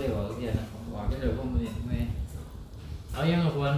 เลยบอกเดียวนะบอกก็เดี๋ยวพวกมึงแม่เอายังกับคน